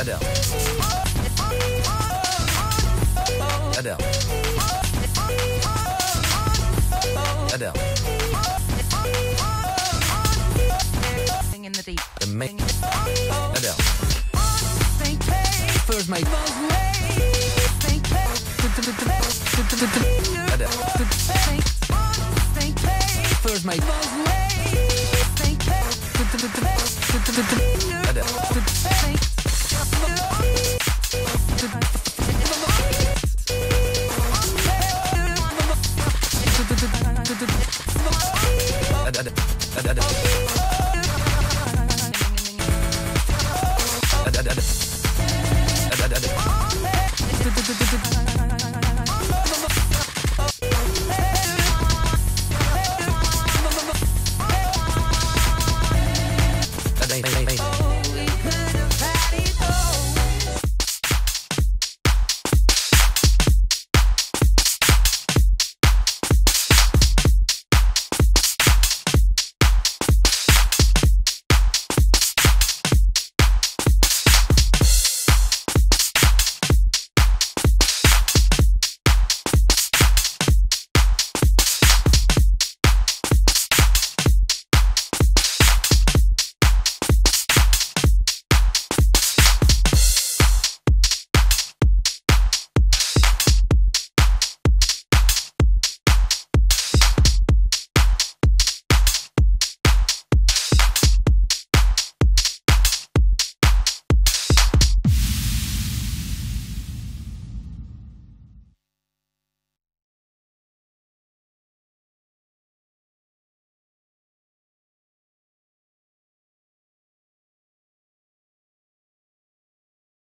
Adele. Adele. Adele. Sing in the deep. The main Adele. First mate. Adele. First mate. da da da da